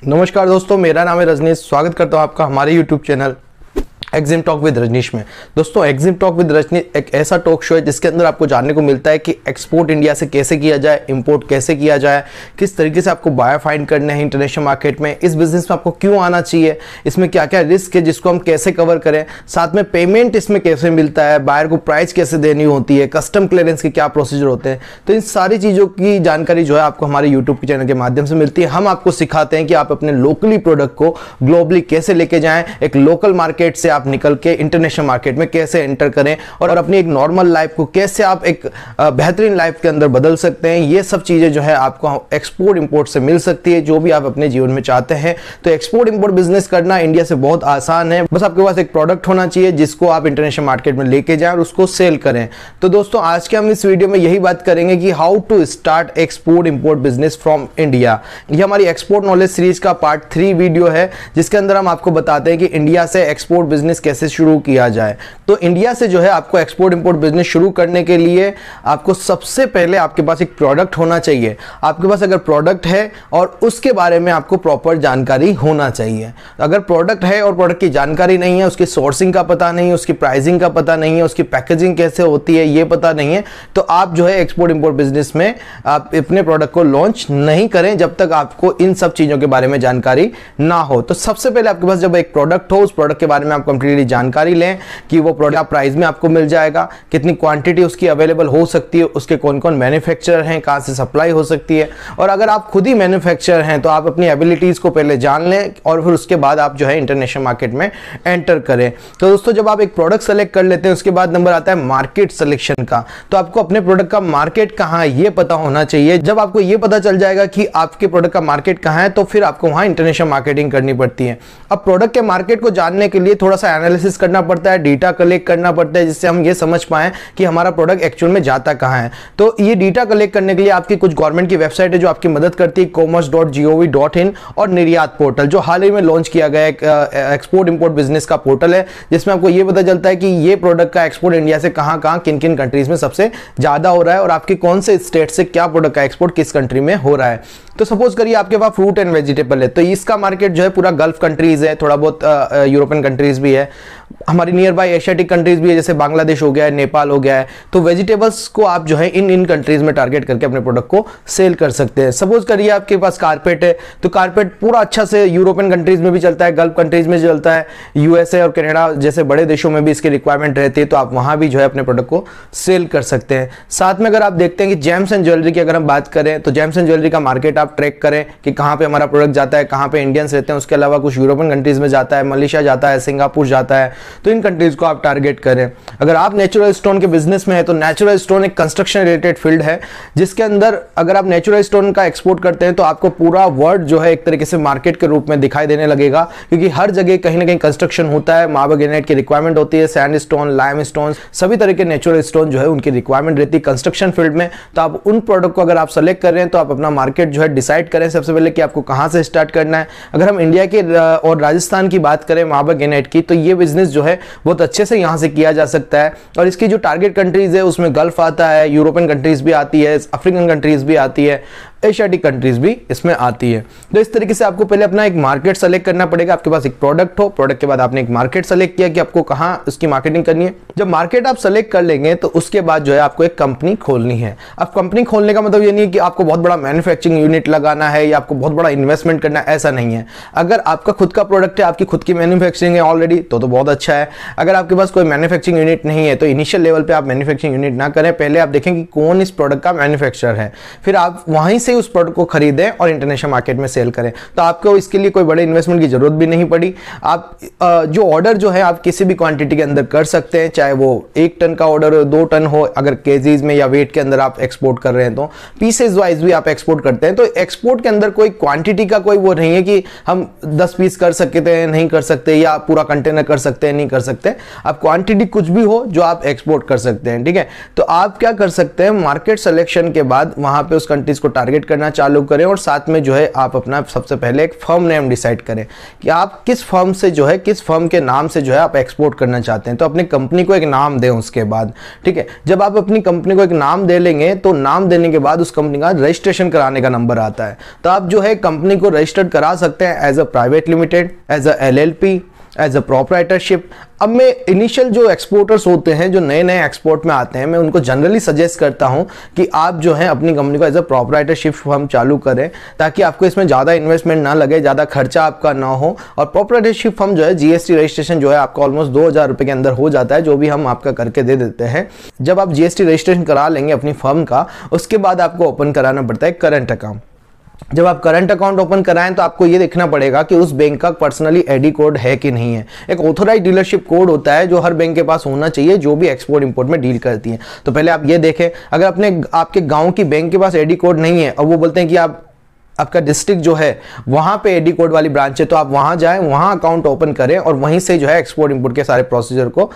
नमस्कार दोस्तों मेरा नाम है रजनीश। स्वागत करता हूँ आपका हमारे YouTube channel Exim talk with Rajneesh में। दोस्तों एग्जिम टॉक विद रजनीश एक ऐसा टॉक शो है जिसके अंदर आपको जानने को मिलता है कि एक्सपोर्ट इंडिया से कैसे किया जाए इंपोर्ट कैसे किया जाए, किस तरीके से आपको बाय फाइंड करने हैं इंटरनेशनल मार्केट में, इस बिज़नेस में आपको क्यों आना चाहिए, इसमें क्या क्या रिस्क है, जिसको हम कैसे कवर करें, साथ में पेमेंट इसमें कैसे मिलता है बायर को प्राइस कैसे देनी होती है कस्टम क्लियरेंस के क्या प्रोसीजर होते हैं तो इन सारी चीज़ों की जानकारी जो है आपको हमारे यूट्यूब चैनल के माध्यम से मिलती है। हम आपको सिखाते हैं कि आप अपने लोकली प्रोडक्ट को ग्लोबली कैसे लेके जाएँ, एक लोकल मार्केट से आप निकल के इंटरनेशनल मार्केट में कैसे एंटर करें और अपनी एक नॉर्मल लाइफ को कैसे आप एक बेहतरीन लाइफ के अंदर बदल सकते हैं, ये सब चीज़ें जो है आपको एक्सपोर्ट इम्पोर्ट से मिल सकती है, जो भी आप अपने जीवन में चाहते हैं। तो एक्सपोर्ट इम्पोर्ट बिज़नेस करना इंडिया से बहुत आसान है। बस आपके पास एक प्रोडक्ट होना चाहिए जिसको आप इंटरनेशनल मार्केट में लेके जाए और उसको सेल करें। तो दोस्तों, आज के हम इस वीडियो में यही बात करेंगे कि how to start export import business from India ये हमारी एक्सपोर्ट नॉलेज सीरीज़ का पार्ट थ्री वीडियो है, जिसके अंदर हम आपको बताते हैं कि इंडिया से एक्सपोर्ट बिज़नेस कैसे शुरू किया जाए? तो इंडिया से जो है आपको एक्सपोर्ट इंपोर्ट बिज़नेस शुरू करने के लिए आपको सबसे पहले आपके पास एक प्रोडक्ट होना चाहिए। आपके पास अगर प्रोडक्ट है और उसके बारे में आपको प्रॉपर जानकारी होना चाहिए। अगर प्रोडक्ट है और प्रोडक्ट की जानकारी नहीं है, उसकी सोर्सिंग का पता नहीं है उसकी प्राइसिंग का पता नहीं है, उसकी पैकेजिंग कैसे होती है, ये पता नहीं है तो आप जो है एक्सपोर्ट इम्पोर्ट बिज़नेस में आप अपने प्रोडक्ट को लॉन्च नहीं करें जब तक आपको इन सब चीज़ों के बारे में जानकारी ना हो। तो सबसे पहले आपके पास जब एक प्रोडक्ट हो, उस प्रोडक्ट के बारे में आप कंप्लीटली जानकारी लें कि वो प्रोडक्ट प्राइस में आपको मिल जाएगा, कितनी क्वांटिटी उसकी अवेलेबल हो सकती है, उसके कौन कौन मैन्युफैक्चरर हैं, कहाँ से सप्लाई हो सकती है। और अगर आप खुद ही मैन्युफैक्चरर हैं तो आप अपनी एबिलिटीज़ को पहले जान लें और फिर उसके बाद आप जो है इंटरनेशनल मार्केट में एंटर करें। तो दोस्तों, जब आप एक प्रोडक्ट सेलेक्ट कर लेते हैं, उसके बाद नंबर आता है मार्केट सिलेक्शन का। तो आपको अपने प्रोडक्ट का मार्केट कहाँ है, ये पता होना चाहिए। जब आपको ये पता चल जाएगा कि आपके प्रोडक्ट का मार्केट कहाँ है तो फिर आपको वहाँ इंटरनेशनल मार्केटिंग करनी पड़ती है। अब प्रोडक्ट के मार्केट को जानने के लिए थोड़ा सा एनालिसिस करना पड़ता है डेटा कलेक्ट करना पड़ता है जिससे हम ये समझ पाए कि हमारा प्रोडक्ट एक्चुअल में जाता कहाँ है। तो ये डेटा कलेक्ट करने के लिए आपकी कुछ गवर्नमेंट की वेबसाइट है जो आपकी मदद करती है commerce dot G O V dot in और निर्यात पोर्टल जो हाल ही में लॉन्च किया गया एक एक्सपोर्ट इम्पोर्ट बिज़नेस का पोर्टल है, जिसमें आपको ये पता चलता है कि ये प्रोडक्ट का एक्सपोर्ट इंडिया से कहाँ कहाँ, किन किन कंट्रीज़ में सबसे ज़्यादा हो रहा है और आपके कौन से स्टेट से क्या प्रोडक्ट का एक्सपोर्ट किस कंट्री में हो रहा है। तो सपोज़ करिए आपके पास फ्रूट एंड वेजिटेबल है तो इसका मार्केट जो है पूरा गल्फ कंट्रीज़ है, थोड़ा बहुत यूरोपियन कंट्रीज़ भी है। हमारी नियर बाई एशियाटिक कंट्रीज़ भी है, जैसे बांग्लादेश हो गया है नेपाल हो गया है। तो वेजिटेबल्स को आप जो है इन इन कंट्रीज़ में टारगेट करके अपने प्रोडक्ट को सेल कर सकते हैं। सपोज़ करिए आपके पास कारपेट है तो कारपेट पूरा अच्छा से यूरोपियन कंट्रीज़ में भी चलता है गल्फ कंट्रीज़ में चलता है यूएसए और कनाडा जैसे बड़े देशों में भी इसकी रिक्वायरमेंट रहती है तो आप वहाँ भी जो है अपने प्रोडक्ट को सेल कर सकते हैं। साथ में अगर आप देखते हैं कि जेम्स एंड ज्वेलरी की अगर हम बात करें तो जेम्स एंड ज्वेलरी का मार्केट आप ट्रैक करें कि कहाँ पे हमारा प्रोडक्ट जाता है, कहाँ पे इंडियंस रहते हैं, उसके अलावा कुछ यूरोपियन कंट्रीज़ में जाता है मलेशिया जाता है सिंगापुर जाता है तो इन कंट्रीज़ को आप टारगेट करें। अगर आप नेचुरल स्टोन के बिज़नेस में है तो नेचुरल स्टोन एक कंस्ट्रक्शन रिलेटेड फ़ील्ड है, जिसके अंदर अगर आप नेचुरल स्टोन का एक्सपोर्ट करते हैं तो आपको पूरा वर्ल्ड जो है एक तरीके से मार्केट के रूप में दिखाई देने लगेगा, क्योंकि हर जगह कहीं ना कहीं कंस्ट्रक्शन होता है मार्बल ग्रेनाइट की रिक्वायरमेंट होती है सैंड स्टोन लाइम स्टोन सभी तरह के नेचुरल स्टोन जो है उनकी रिक्वायरमेंट रहती है कंस्ट्रक्शन फ़ील्ड में। तो आप उन प्रोडक्ट को अगर आप सेलेक्ट कर रहे हैं तो आप अपना मार्केट जो है डिसाइड करें सबसे पहले कि आपको कहाँ से स्टार्ट करना है। अगर हम इंडिया के और राजस्थान की बात करें, वहाँ पर गेनेट की तो ये बिज़नेस जो है, बहुत अच्छे से यहाँ से किया जा सकता है। और इसकी जो टारगेट कंट्रीज़ है, उसमें गल्फ आता है यूरोपियन कंट्रीज़ भी आती है अफ्रीकन कंट्रीज़ भी आती है। एशियाटिक कंट्रीज़ भी इसमें आती है। तो इस तरीके से आपको पहले अपना एक मार्केट सेलेक्ट करना पड़ेगा। आपके पास एक प्रोडक्ट हो प्रोडक्ट के बाद आपने एक मार्केट सेलेक्ट किया कि आपको कहाँ उसकी मार्केटिंग करनी है। जब मार्केट आप सेलेक्ट कर लेंगे तो उसके बाद जो है आपको एक कंपनी खोलनी है। अब कंपनी खोलने का मतलब ये नहीं है कि आपको बहुत बड़ा मैन्युफैक्चरिंग यूनिट लगाना है या आपको बहुत बड़ा इन्वेस्टमेंट करना है, ऐसा नहीं है। अगर आपका खुद का प्रोडक्ट है, आपकी खुद की मैन्युफैक्चरिंग है ऑलरेडी तो तो बहुत अच्छा है। अगर आपके पास कोई मैन्युफैक्चरिंग यूनिट नहीं है तो इनिशियल लेवल पर आप मैन्युफैक्चरिंग यूनिट ना करें। पहले आप देखें कि कौन इस प्रोडक्ट का मैन्युफैक्चरर है। फिर आप वहीं से उस प्रोडक्ट को खरीदें और इंटरनेशनल मार्केट में सेल करें। तो आपको इसके लिए कोई बड़े इन्वेस्टमेंट की ज़रूरत भी नहीं पड़ी। आप जो ऑर्डर जो है, आप किसी भी क्वांटिटी के अंदर कर सकते हैं, चाहे वो एक टन का ऑर्डर हो, दो टन हो, अगर केजीज में या वेट के अंदर आप एक्सपोर्ट कर रहे हैं तो पीसेज वाइज भी आप एक्सपोर्ट करते हैं। तो एक्सपोर्ट के अंदर कोई क्वांटिटी का कोई वो नहीं है कि हम दस पीस कर सकते हैं, नहीं कर सकते, या पूरा कंटेनर कर सकते हैं, नहीं कर सकते। आप क्वांटिटी कुछ भी हो, जो आप एक्सपोर्ट कर सकते हैं, ठीक है? तो आप क्या कर सकते हैं मार्केट सिलेक्शन के बाद वहाँ पे उस कंट्रीज़ को टारगेट टारगेट करना चालू करें और साथ में जो है आप अपना सबसे पहले एक फर्म नेम डिसाइड करें कि आप किस फर्म से जो है, किस फर्म के नाम से जो है आप एक्सपोर्ट करना चाहते हैं। तो अपनी कंपनी को एक नाम दें उसके बाद, ठीक है? जब आप अपनी कंपनी को एक नाम दे लेंगे तो नाम देने के बाद उस कंपनी का रजिस्ट्रेशन कराने का नंबर आता है। तो आप जो है कंपनी को रजिस्टर्ड करा सकते हैं as a private limited as a L as a proprietorship अब मैं इनिशियल जो एक्सपोर्टर्स होते हैं, जो नए नए एक्सपोर्ट में आते हैं, मैं उनको जनरली सजेस्ट करता हूँ कि आप जो है, अपनी कंपनी को एज अ प्रोपराइटरशिप फर्म चालू करें, ताकि आपको इसमें ज़्यादा इन्वेस्टमेंट ना लगे, ज़्यादा खर्चा आपका ना हो। और प्रोपराइटरशिप फर्म जो है जीएसटी रजिस्ट्रेशन जो है, आपका ऑलमोस्ट दो हज़ार रुपये के अंदर हो जाता है, जो भी हम आपका करके दे देते हैं। जब आप जीएसटी रजिस्ट्रेशन करा लेंगे अपनी फर्म का, उसके बाद आपको ओपन कराना पड़ता है करंट अकाउंट जब आप करंट अकाउंट ओपन कराएँ तो आपको ये देखना पड़ेगा कि उस बैंक का पर्सनली एडी कोड है कि नहीं है। एक ऑथोराइज डीलरशिप कोड होता है जो हर बैंक के पास होना चाहिए, जो भी एक्सपोर्ट इंपोर्ट में डील करती है। तो पहले आप ये देखें, अगर अपने आपके गाँव की बैंक के पास एडी कोड नहीं है और वो बोलते हैं कि आप आपका डिस्ट्रिक्ट जो है, वहाँ पे एडी कोड वाली ब्रांच है तो आप वहाँ जाएँ, वहाँ अकाउंट ओपन करें और वहीं से जो है एक्सपोर्ट इंपोर्ट के सारे प्रोसीजर को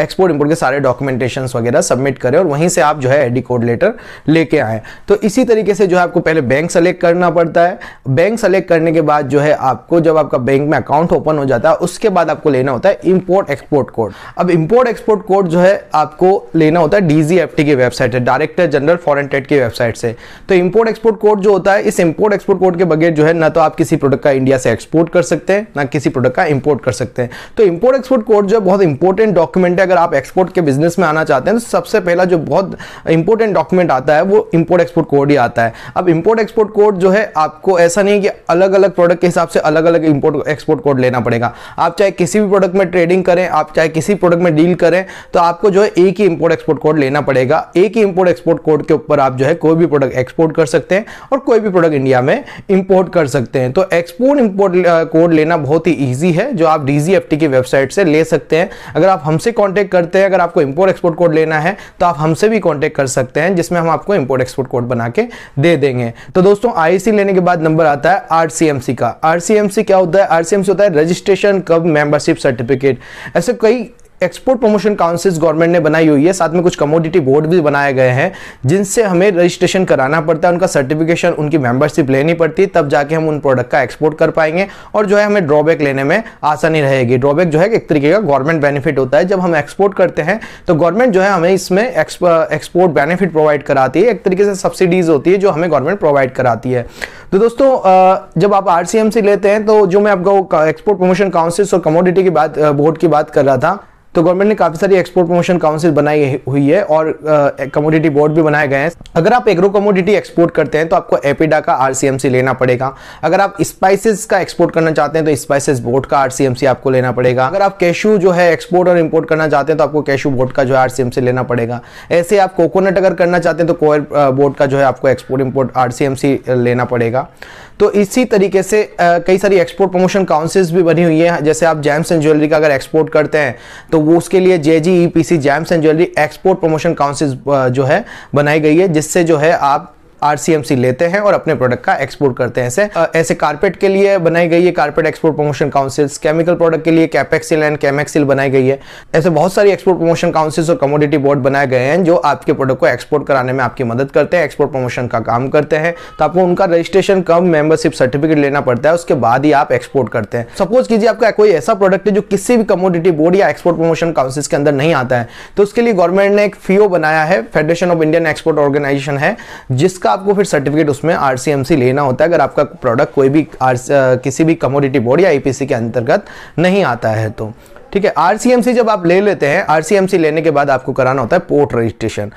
एक्सपोर्ट इंपोर्ट के सारे डॉक्यूमेंटेशन वगैरह सबमिट करें और वहीं से आप जो है एडी कोड लेटर लेके आए। तो इसी तरीके से जो है आपको पहले बैंक सेलेक्ट करना पड़ता है। बैंक सेलेक्ट करने के बाद जो है आपको जब आपका बैंक में अकाउंट ओपन हो जाता है, उसके बाद आपको लेना होता है इंपोर्ट एक्सपोर्ट कोड अब इम्पोर्ट एक्सपोर्ट कोड जो है आपको लेना होता है डीजीएफटी की वेबसाइट है डायरेक्टर जनरल फॉरन ट्रेड की वेबसाइट से। तो इंपोर्ट एक्सपोर्ट कोड जो होता है, इस इंपोर्ट एक्सपोर्ट कोड के बगैर जो है, ना तो आप किसी प्रोडक्ट का इंडिया से एक्सपोर्ट कर सकते हैं, ना किसी प्रोडक्ट का इंपोर्ट कर सकते हैं। तो इंपोर्ट एक्सपोर्ट कोड जो बहुत इंपॉर्टेंट डॉक्यूमेंट है। अगर आप एक्सपोर्ट के बिज़नेस में आना चाहते हैं तो सबसे पहला जो बहुत इंपॉर्टेंट डॉक्यूमेंट आता है, वो इंपोर्ट एक्सपोर्ट कोड ही आता है। अब इंपोर्ट एक्सपोर्ट कोड जो है, आपको ऐसा नहीं है कि अलग अलग प्रोडक्ट के हिसाब से अलग अलग इंपोर्ट एक्सपोर्ट कोड लेना पड़ेगा। आप चाहे किसी भी प्रोडक्ट में ट्रेडिंग करें, आप चाहे किसी प्रोडक्ट में डील करें तो आपको जो है, एक ही इंपोर्ट एक्सपोर्ट कोड लेना पड़ेगा। एक ही इंपोर्ट एक्सपोर्ट कोड के ऊपर आप जो है, कोई भी प्रोडक्ट एक्सपोर्ट कर सकते हैं और कोई भी प्रोडक्ट इंडिया में इंपोर्ट कर सकते हैं। तो एक्सपोर्ट इंपोर्ट कोड लेना बहुत ही ईजी है, जो आप डीजीएफटी की वेबसाइट से ले सकते हैं। अगर आप हमसे कॉन्टेक्ट करते हैं, अगर आपको इंपोर्ट एक्सपोर्ट कोड लेना है तो आप हमसे भी कॉन्टेक्ट कर सकते हैं, जिसमें हम आपको इंपोर्ट एक्सपोर्ट कोड बना के दे देंगे। तो दोस्तों आईसी लेने के बाद नंबर आता है आरसीएमसी का। आरसीएमसी क्या होता है? आरसीएमसी होता है रजिस्ट्रेशन कब मेंबरशिप सर्टिफिकेट ऐसे कई एक्सपोर्ट प्रमोशन काउंसिल्स गवर्नमेंट ने बनाई हुई है। साथ में कुछ कमोडिटी बोर्ड भी बनाए गए हैं, जिनसे हमें रजिस्ट्रेशन कराना पड़ता है। उनका सर्टिफिकेशन उनकी मेंबरशिप लेनी पड़ती है। तब जाके हम उन प्रोडक्ट का एक्सपोर्ट कर पाएँगे और जो है हमें ड्रॉबैक लेने में आसानी रहेगी। ड्रॉबैक जो है एक तरीके का गवर्नमेंट बेनिफिट होता है। जब हम एक्सपोर्ट करते हैं तो गवर्नमेंट जो है हमें इसमें एक्सपोर्ट बेनिफिट प्रोवाइड कराती है। एक तरीके से सब्सिडीज होती है, जो हमें गवर्नमेंट प्रोवाइड कराती है। तो दोस्तों जब आप आर लेते हैं तो जो मैं आपको एक्सपोर्ट प्रमोशन काउंसिल्स और कमोडिटी की बात बोर्ड की बात कर रहा था तो गवर्नमेंट ने काफ़ी सारी एक्सपोर्ट प्रमोशन काउंसिल बनाई हुई है और कमोडिटी बोर्ड भी बनाए गए हैं। अगर आप एग्रो कमोडिटी एक्सपोर्ट करते हैं तो आपको एपिडा का आरसीएमसी लेना पड़ेगा। अगर आप स्पाइसेस का एक्सपोर्ट करना चाहते हैं तो स्पाइसेस बोर्ड का आरसीएमसी आपको लेना पड़ेगा। अगर आप कैशू जो है एक्सपोर्ट और इम्पोर्ट करना चाहते हैं तो आपको कैशू बोर्ड का जो है आरसीएमसी लेना पड़ेगा। ऐसे आप कोकोनट अगर करना चाहते हैं तो कोयर बोर्ड का जो है आपको एक्सपोर्ट इंपोर्ट आरसीएमसी लेना पड़ेगा। तो इसी तरीके से कई सारी एक्सपोर्ट प्रमोशन काउंसिल्स भी बनी हुई है। जैसे आप जैम्स एंड ज्वेलरी का अगर एक्सपोर्ट करते हैं तो वो उसके लिए J G E P C gems and jewellery export promotion councils जो है, बनाई गई है, जिससे जो है आप आरसीएमसी लेते हैं और अपने प्रोडक्ट का एक्सपोर्ट करते हैं। ऐसे ऐसे कारपेट के लिए बनाई गई है carpet export promotion councils chemical product के लिए कैपेक्सिल एंड कैमेक्सिल बनाई गई है। ऐसे बहुत सारी एक्सपोर्ट प्रमोशन काउंसिल्स और कमोडिटी बोर्ड बनाए गए हैं जो आपके प्रोडक्ट को एक्सपोर्ट कराने में आपकी मदद करते हैं एक्सपोर्ट प्रमोशन का काम करते हैं। तो आपको उनका रजिस्ट्रेशन कम मेंबरशिप सर्टिफिकेट लेना पड़ता है, उसके बाद ही आप एक्सपोर्ट करते हैं। सपोज़ कीजिए आपका कोई ऐसा प्रोडक्ट है जो किसी भी कमोडिटी बोर्ड या एक्सपोर्ट प्रमोशन काउंसिल्स के अंदर नहीं आता है। तो उसके लिए गवर्नमेंट ने एक फीओ बनाया है federation of Indian export organisation है, जिसका आपको फिर सर्टिफिकेट उसमें आरसीएमसी लेना होता है। अगर आपका प्रोडक्ट कोई भी आर किसी भी कमोडिटी बोर्ड या ईपीसी के अंतर्गत नहीं आता है तो। ठीक है आरसीएमसी जब आप ले लेते हैं आरसीएमसी लेने के बाद आपको कराना होता है पोर्ट रजिस्ट्रेशन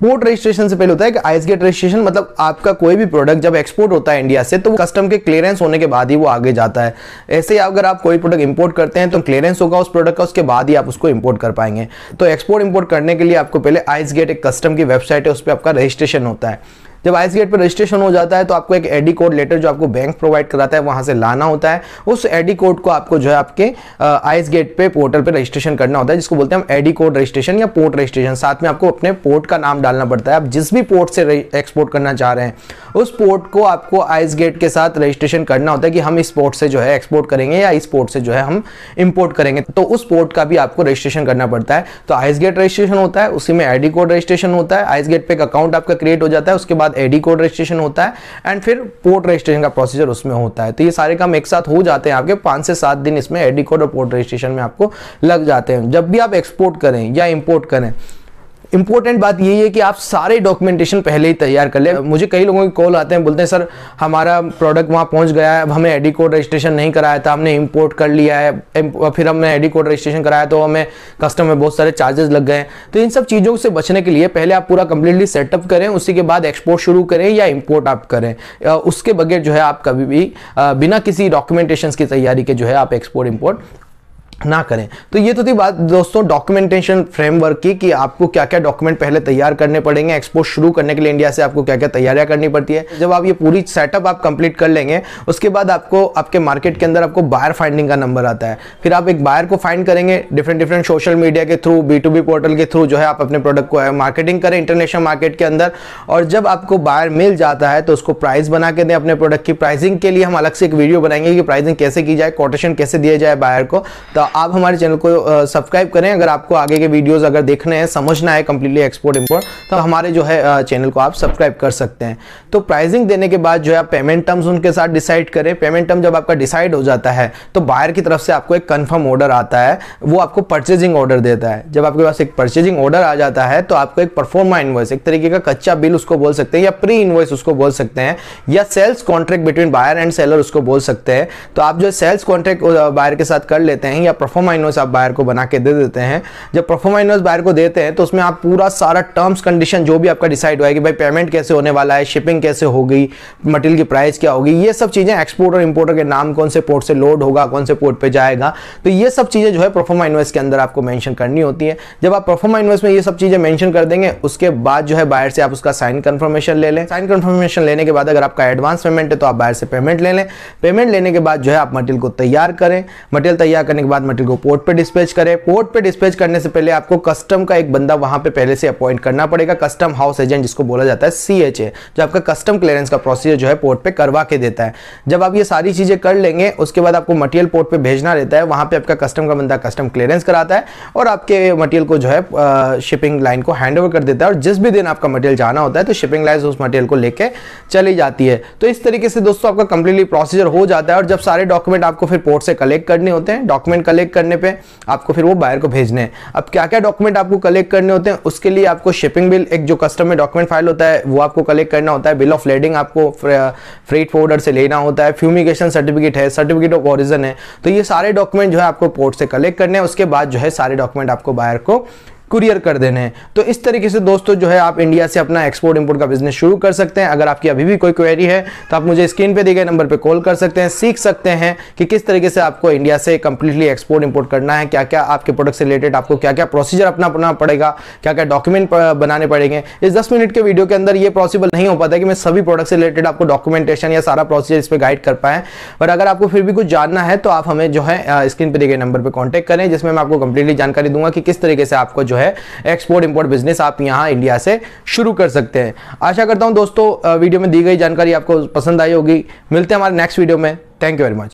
पोर्ट रजिस्ट्रेशन से पहले होता है कि आइस गेट रजिस्ट्रेशन मतलब आपका कोई भी प्रोडक्ट जब एक्सपोर्ट होता है इंडिया से तो वो कस्टम के क्लियरेंस होने के बाद ही वो आगे जाता है। ऐसे ही अगर आप कोई प्रोडक्ट इंपोर्ट करते हैं तो क्लियरेंस होगा उस प्रोडक्ट का, उसके बाद ही आप उसको इंपोर्ट कर पाएँगे। तो एक्सपोर्ट इंपोर्ट करने के लिए आपको पहले आइस गेट एक कस्टम की वेबसाइट है, उस पर आपका रजिस्ट्रेशन होता है। जब आईसी गेट पर रजिस्ट्रेशन हो जाता है तो आपको एक एडी कोड लेटर जो आपको बैंक प्रोवाइड कराता है, वहाँ से लाना होता है। उस एडी कोड को आपको जो है आपके आइस गेट पे पोर्टल पे रजिस्ट्रेशन करना होता है, जिसको बोलते हैं हम एडी कोड रजिस्ट्रेशन या पोर्ट रजिस्ट्रेशन साथ में आपको अपने पोर्ट का नाम डालना पड़ता है। आप जिस भी पोर्ट से एक्सपोर्ट करना चाह रहे हैं, उस पोर्ट को आपको आइस गेट के साथ रजिस्ट्रेशन करना होता है कि हम इस पोर्ट से जो है एक्सपोर्ट करेंगे या इस पोर्ट से जो है हम इंपोर्ट करेंगे। तो उस पोर्ट का भी आपको रजिस्ट्रेशन करना पड़ता है। तो आइस गेट रजिस्ट्रेशन होता है, उसी में आईडी कोड रजिस्ट्रेशन होता है। आइस गेट पे एक अकाउंट आपका क्रिएट हो जाता है, उसके बाद बाद एडी कोड रजिस्ट्रेशन होता है एंड फिर पोर्ट रजिस्ट्रेशन का प्रोसीजर उसमें होता है। तो ये सारे काम एक साथ हो जाते हैं आपके। पाँच से सात दिन इसमें एडी कोड और पोर्ट रजिस्ट्रेशन में आपको लग जाते हैं। जब भी आप एक्सपोर्ट करें या इम्पोर्ट करें इंपॉर्टेंट बात यही है कि आप सारे डॉक्यूमेंटेशन पहले ही तैयार कर ले। मुझे कई लोगों की कॉल आते हैं, बोलते हैं, सर, हमारा प्रोडक्ट वहाँ पहुँच गया है, अब हमें एडी कोड रजिस्ट्रेशन नहीं कराया था, हमने इंपोर्ट कर लिया है फिर हमने एडी कोड रजिस्ट्रेशन कराया तो हमें कस्टम में बहुत सारे चार्जेस लग गए तो इन सब चीज़ों से बचने के लिए पहले आप पूरा कंप्लीटली सेटअप करें, उसी के बाद एक्सपोर्ट शुरू करें या इम्पोर्ट आप करें। उसके बगैर जो है आप कभी भी बिना किसी डॉक्यूमेंटेशन की तैयारी के जो है आप एक्सपोर्ट इम्पोर्ट ना करें। तो ये तो थी बात दोस्तों डॉक्यूमेंटेशन फ्रेमवर्क की कि आपको क्या क्या डॉक्यूमेंट पहले तैयार करने पड़ेंगे एक्सपोर्ट शुरू करने के लिए इंडिया से आपको क्या क्या तैयारियाँ करनी पड़ती है। जब आप ये पूरी सेटअप आप कंप्लीट कर लेंगे, उसके बाद आपको, आपके मार्केट के अंदर आपको बायर फाइंडिंग का नंबर आता है। फिर आप एक बायर को फाइंड करेंगे डिफरेंट डिफरेंट सोशल मीडिया के थ्रू बी पोर्टल के थ्रू जो है आप अपने प्रोडक्ट को मार्केटिंग करें इंटरनेशनल मार्केट के अंदर। और जब आपको बायर मिल जाता है तो उसको प्राइस बना के दें अपने प्रोडक्ट की। प्राइसिंग के लिए हम अलग से एक वीडियो बनाएँगे कि प्राइसिंग कैसे की जाए कोटेशन कैसे दिया जाए बायर को। तो आप हमारे चैनल को सब्सक्राइब करें। अगर आपको आगे के वीडियोस अगर देखने हैं, समझना है कंप्लीटली एक्सपोर्ट इंपोर्ट तो हमारे जो है चैनल को आप सब्सक्राइब कर सकते हैं। तो प्राइसिंग देने के बाद जो है पेमेंट टर्म्स उनके साथ डिसाइड करें। पेमेंट टर्म जब आपका डिसाइड हो जाता है तो बायर की तरफ़ से आपको एक कन्फर्म ऑर्डर आता है। वो आपको परचेजिंग ऑर्डर देता है। जब आपके पास एक परचेजिंग ऑर्डर आ जाता है तो आपको एक परफॉर्मा इन्वॉइस एक तरीके का कच्चा बिल उसको बोल सकते हैं या प्री इन्वॉइस उसको बोल सकते हैं, या sales contract between buyer and seller उसको बोल सकते हैं। तो आप जो सेल्स कॉन्ट्रैक्ट बायर के साथ कर लेते हैं या परफॉर्मा इन्वॉइस आप बायर को बना के दे देते हैं, जब परफॉर्मा इन्वेस्ट बायर को देते हैं तो उसमें आप पूरा सारा टर्म्स कंडीशन जो भी आपका डिसाइड हुआ है कि भाई पेमेंट कैसे होने वाला है शिपिंग कैसे होगी मटेरियल की प्राइस क्या होगी, ये सब चीज़ें एक्सपोर्टर इंपोर्टर के नाम कौन से पोर्ट से लोड होगा, कौन से पोर्ट पे जाएगा तो ये सब चीज़ें जो है परफॉर्मा इन्वेस्ट के अंदर आपको मेंशन करनी होती है। जब आप परफॉर्मा इन्वेस्ट में ये सब चीज़ें मेंशन कर देंगे, उसके बाद जो है बायर से आप उसका साइन कन्फर्मेशन ले लें। साइन कंफर्मेशन लेने के बाद अगर आपका एडवांस पेमेंट है तो आप बायर से पेमेंट ले लें। पेमेंट लेने के बाद जो है आप मटेरियल को तैयार करें। मटेरियल तैयार करने के बाद मटेरियल को पोर्ट पे डिस्पैच करें। पोर्ट पे डिस्पैच करने से पहले आपको कस्टम का एक बंदा वहाँ पे पहले से अपॉइंट करना पड़ेगा। कस्टम हाउस एजेंट जिसको बोला जाता है सी एच ए जो आपका कस्टम क्लियरेंस का प्रोसीजर जो है पोर्ट पे करवा के देता है। जब आप ये सारी चीज़ें कर लेंगे, उसके बाद आपको मटेरियल पोर्ट पे भेजना रहता है। वहाँ पे आपका कस्टम का बंदा कस्टम क्लियरेंस कराता है और आपके मटेरियल को जो है शिपिंग लाइन को हैंड कर देता है और जिस भी दिन आपका मटेरियल जाना होता है तो शिपिंग लाइन उस मटेरियल को लेके चली जाती है। तो इस तरीके से दोस्तों आपका कंप्लीटली प्रोसीजर हो जाता है और जब सारे डॉक्यूमेंट आपको फिर पोर्ट से कलेक्ट करने होते हैं डॉक्यूमेंट कलेक्ट करने पे आपको फिर वो बायर को भेजने हैं। अब क्या क्या डॉक्यूमेंट आपको कलेक्ट करने होते हैं, उसके लिए आपको शिपिंग बिल एक जो कस्टम में डॉक्यूमेंट फ़ाइल होता है, वो आपको कलेक्ट करना होता है। बिल ऑफ़ लेडिंग आपको फ्रेट फोर्डर से लेना होता है। फ्यूमिगेशन सर्टिफिकेट है सर्टिफिकेट ऑफ़ ऑरिजन है। तो ये सारे डॉक्यूमेंट जो है आपको पोर्ट से कलेक्ट करने हैं, उसके बाद जो है सारे डॉक्यूमेंट आपको बायर को कुरियर कर देने हैं। तो इस तरीके से दोस्तों जो है आप इंडिया से अपना एक्सपोर्ट इंपोर्ट का बिज़नेस शुरू कर सकते हैं। अगर आपकी अभी भी कोई क्वेरी है तो आप मुझे स्क्रीन पे दिए गए नंबर पे कॉल कर सकते हैं, सीख सकते हैं कि किस तरीके से आपको इंडिया से कंप्लीटली एक्सपोर्ट इंपोर्ट करना है क्या क्या आपके प्रोडक्ट से रिलेटेड आपको क्या क्या प्रोसीजर अपना अपना पड़ेगा क्या क्या डॉक्यूमेंट बनाने पड़ेंगे। इस दस मिनट के वीडियो के अंदर ये पॉसिबल नहीं हो पाता कि मैं सभी प्रोडक्ट से रिलेटेड आपको डॉक्यूमेंटेशन या सारा प्रोसीजर इस पर गाइड कर पाए। पर अगर आपको फिर भी कुछ जानना है तो आप हमें जो है स्क्रीन पर दिए गए नंबर पर कॉन्टैक्ट करें, जिसमें मैं आपको कंप्लीटली जानकारी दूँगा कि किस तरीके से आपको जो है एक्सपोर्ट एक्सपोर्ट इंपोर्ट बिज़नेस आप यहाँ इंडिया से शुरू कर सकते हैं। आशा करता हूँ दोस्तों वीडियो में दी गई जानकारी आपको पसंद आई होगी। मिलते हैं हमारे नेक्स्ट वीडियो में। Thank you very much